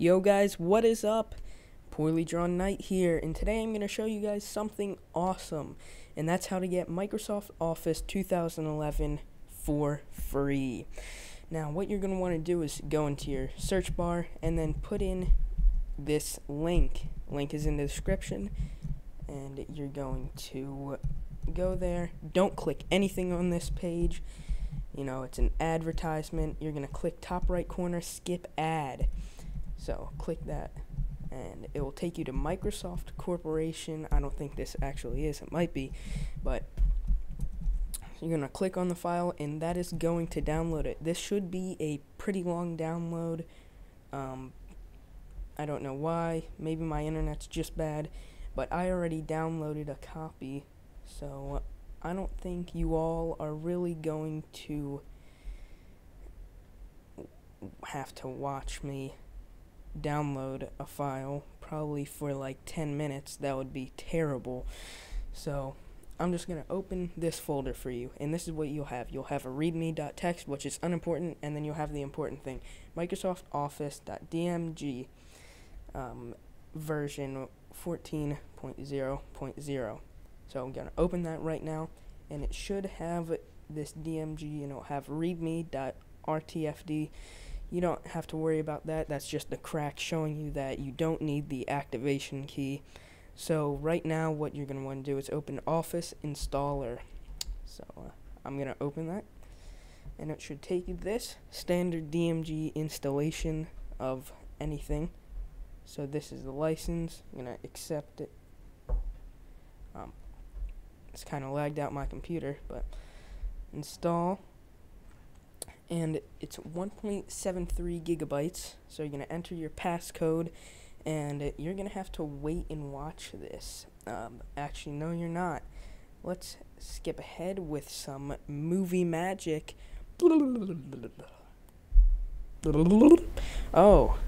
Yo guys, what is up? Poorly Drawn Knight here, and today I'm going to show you guys something awesome, and that's how to get Microsoft Office 2011 for free. Now, what you're going to want to do is go into your search bar and then put in this link. Link is in the description, and you're going to go there. Don't click anything on this page. You know, it's an advertisement. You're going to click top right corner, skip ad. So click that and it will take you to Microsoft Corporation. I don't think this actually is, it might be, but you're going to click on the file and that is going to download it. This should be a pretty long download. Um, I don't know why. Maybe my internet's just bad, but I already downloaded a copy, so I don't think you all are really going to have to watch me download a file probably for like 10 minutes that would be terrible. So I'm just going to open this folder for you and this is what you'll have. You'll have a readme.txt which is unimportant and then you'll have the important thing. Microsoft Office.dmg um, version 14.0.0 so I'm going to open that right now and it should have this DMG and it'll have readme.rtfd you don't have to worry about that. That's just the crack showing you that you don't need the activation key. So right now what you're going to want to do is open Office Installer. So uh, I'm going to open that. And it should take you this standard DMG installation of anything. So this is the license. I'm going to accept it. Um, it's kind of lagged out my computer, but install and it's 1.73 gigabytes. So you're going to enter your passcode, and you're going to have to wait and watch this. Um, actually, no, you're not. Let's skip ahead with some movie magic. Oh,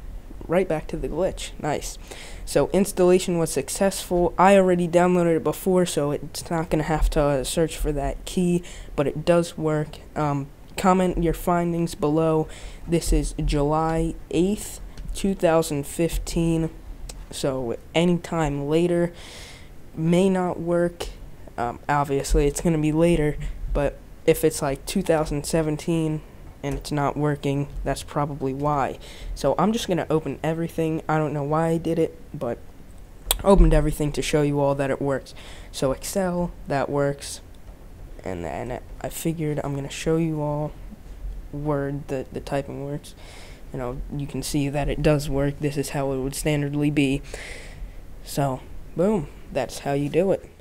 right back to the glitch. Nice. So installation was successful. I already downloaded it before, so it's not going to have to search for that key, but it does work. Um, comment your findings below. This is July 8th, 2015. So anytime later may not work. Um, obviously, it's going to be later, but if it's like 2017 and it's not working, that's probably why. So I'm just going to open everything. I don't know why I did it, but opened everything to show you all that it works. So Excel, that works and then I figured I'm gonna show you all Word the the typing works. You know, you can see that it does work. This is how it would standardly be. So, boom, that's how you do it.